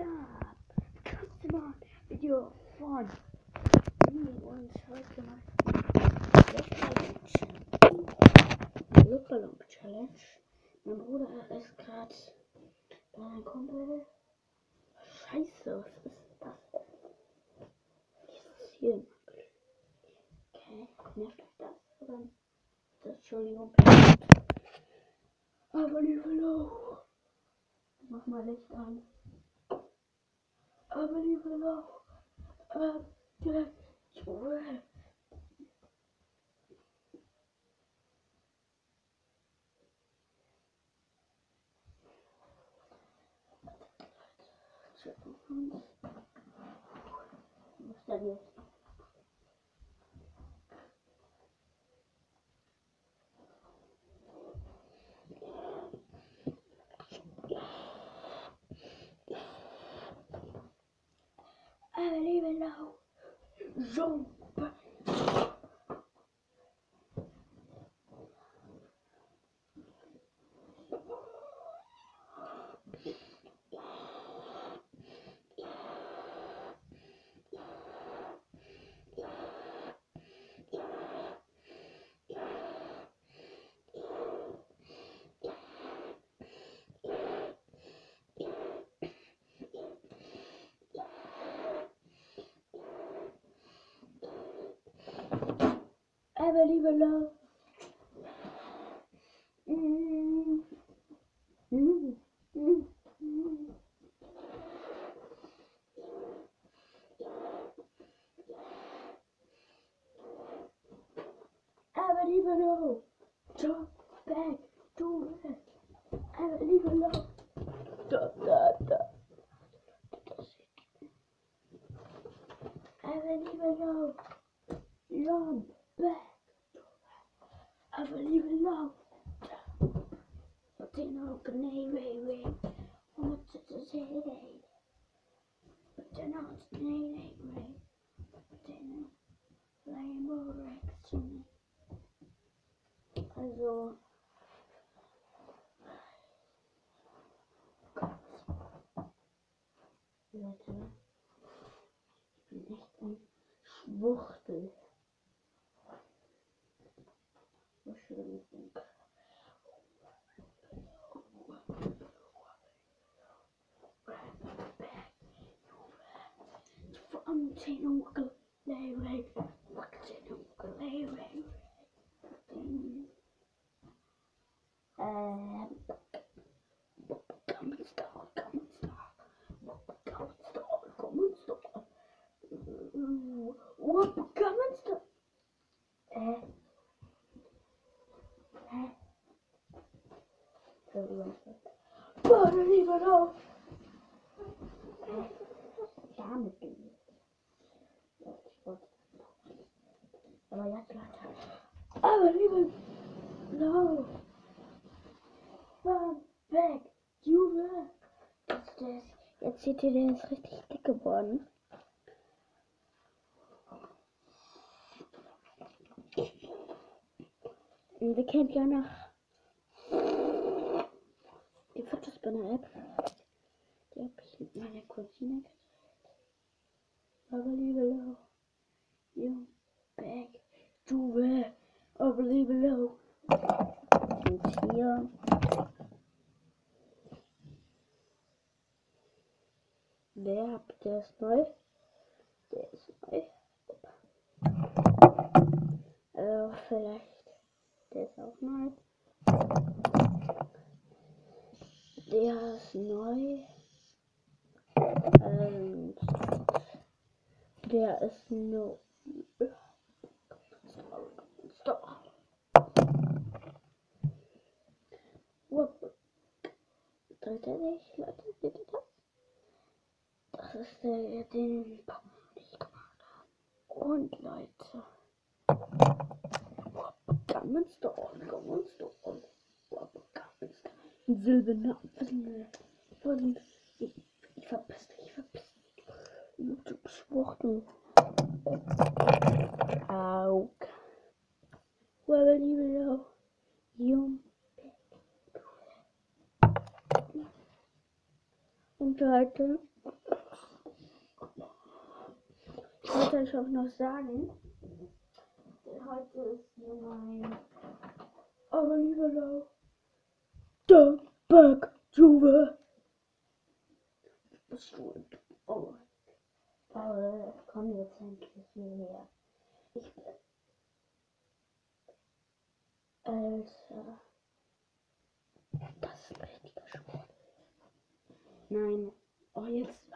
up? Customer Video von mir und heute mal Luftballon Challenge. Mein Bruder ist gerade bei einem Kumpel. Scheiße, was ist das? Dieses hier. Okay, nervt euch das? Oder? Das, Entschuldigung. Aber liebe Lau. Mach mal Licht an. I don't even know. Um, did I swear? Must I? João. ever leave alone. Mm. Mm. Mm. Ever leave alone. Jump back to rest. Ever leave alone. Duh, duh, duh. I don't even know. Jump back. aber liebe Leute, wat in ook nee nee nee, om het te heel nee. Wat ik nou ook nee nee nee, wat ik nou Rainbow Reaction. Also, Leute, ik ben echt een Schwuchtel. Ông sen ông cực lê về Quắc sen ông cực lê về What comments to Eh Eh But I don't even know Damn it weg. Juve. Jetzt, jetzt seht ihr, der ist richtig dick geworden. Und ihr kennt ja noch die Fotos bei der App. Die habe ich mit meiner Cousine gedreht. Aber liebe Lau, you back, du weh, aber liebe Lau. Und hier. Hab- der ist neu. Der ist neu. Also vielleicht. Der ist auch neu. Der ist neu. Und der ist neu. Stop. Wupp. Dreht er sich? Leute, ihr das? Ist der, den Papa und ich gemacht haben. Und Leute. Ganz doll, ganz doll. Ganz Ein silberner Apfel. Von. Ich, verpiss dich, ich verpiss dich. YouTube-Schwuchtel. Aug. Well, liebe Lau. Jum. Und heute. Ich wollte euch auch noch sagen. Heute ist hier mein. Aber lieber Lau. Der Backjuve. Bist du. Oh. Aber komm jetzt endlich hierher. Ich bin. Alter. Das ist ein richtiger Sport. Nein. Oh, jetzt.